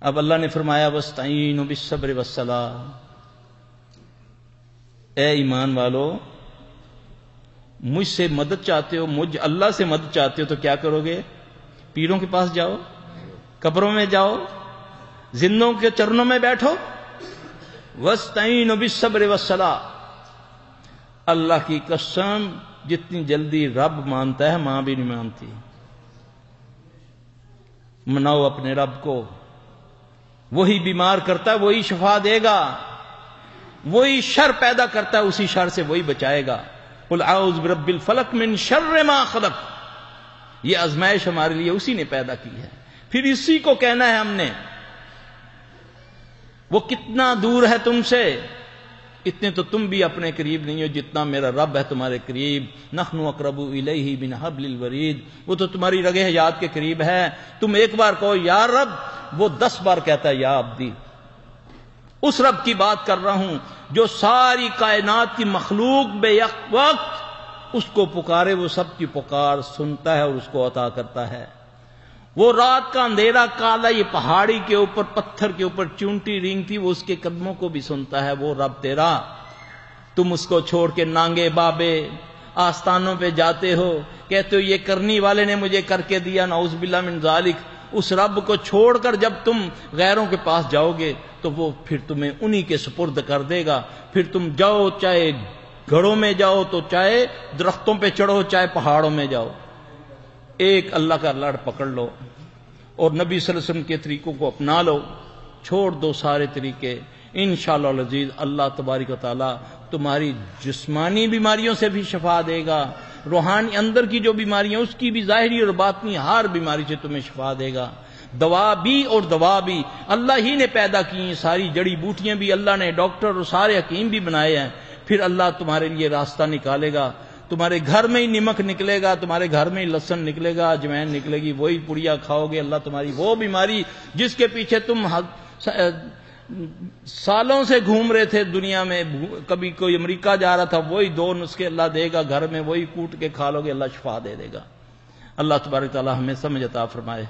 اب اللہ نے فرمایا وسطین و بصبر وسلا اے ایمان والو، مجھ سے مدد چاہتے ہو، مجھ اللہ سے مدد چاہتے ہو تو کیا کرو گے؟ پیروں کے پاس جاؤ، قبروں میں جاؤ، زندوں کے چرنوں میں بیٹھو. وسطین و بصبر وسلا اللہ کی قسم، جتنی جلدی رب مانتا ہے، ماں بھی نہیں مانتی۔ مناؤ اپنے رب کو۔ وہی بیمار کرتا ہے، وہی شفا دے گا۔ وہی شر پیدا کرتا ہے، اسی شر سے وہی بچائے گا۔ اعوذ برب الفلق من شر ما خلق۔ یہ ازمائش ہمارے لیے اسی نے پیدا کی ہے۔ پھر اسی کو کہنا ہے ہم نے، وہ کتنا دور ہے تم سے؟ اتنے تو تم بھی اپنے قریب نہیں ہو، جتنا میرا رب ہے تمہارے قریب۔ نخن اقرب الیہ بن حبل الورید۔ وہ تو تمہاری رگے حیات کے قریب ہے۔ تم ایک بار کہو، یا رب وہ دس بار کہتا ہے، یا عبدی، اس رب کی بات کر رہا ہوں جو ساری کائنات کی مخلوق بے یک وقت اس کو پکارے، وہ سب کی پکار سنتا ہے اور اس کو عطا کرتا ہے۔ وہ رات کا اندھیرا کالا، یہ پہاڑی کے اوپر، پتھر کے اوپر چونٹی رینگ تھی، وہ اس کے قدموں کو بھی سنتا ہے، وہ رب تیرا، تم اس کو چھوڑ کے نانگے بابے آستانوں پہ جاتے ہو، کہتے ہو، یہ کرنی والے نے مجھے کر کے دیا، نعوذ باللہ من ذالک اس رب کو چھوڑ کر جب تم غیروں کے پاس جاؤ گے تو وہ پھر تمہیں انہی کے سپرد کر دے گا۔ پھر تم جاؤ، چاہے گھروں میں جاؤ تو چاہے درختوں پہ چڑھو، چاہے پہاڑوں میں جاؤ۔ ایک اللہ کا لڑ پکڑ لو اور نبی صلی اللہ علیہ وسلم کے طریقوں کو اپنا لو۔ چھوڑ دو سارے طریقے۔ ان شاء اللہ اللہ تبارک و تعالیٰ تمہاری جسمانی بیماریوں سے بھی شفا دے گا۔ روحانی اندر کی جو بیماریاں اس کی بھی ظاہری اور باطنی ہر بیماری سے تمہیں شفا دے گا۔ دوا بھی اور دوا بھی۔ اللہ ہی نے پیدا کی ساری جڑی بوٹیاں بھی۔ اللہ نے ڈاکٹر اور سارے حکیم بھی بنائے ہیں۔ پھر اللہ تمہارے لیے راستہ نکالے گا۔ تمہارے گھر میں ہی نمک نکلے گا، تمہارے گھر میں ہی لسن نکلے گا جمین نکلے گی، وہی پڑیا کھاؤ گے۔ اللہ تمہاری وہ بیماری جس کے پیچھے تم سالوں سے گھوم رہے تھے دنیا میں، کبھی کوئی امریکہ جا رہا تھا، وہی دو نسخے اللہ دے گا گھر میں، وہی کوٹ کے کھا لو گے، اللہ شفا دے دے گا۔ اللہ تبارک تعالیٰ ہمیں سمجھتا فرمائے۔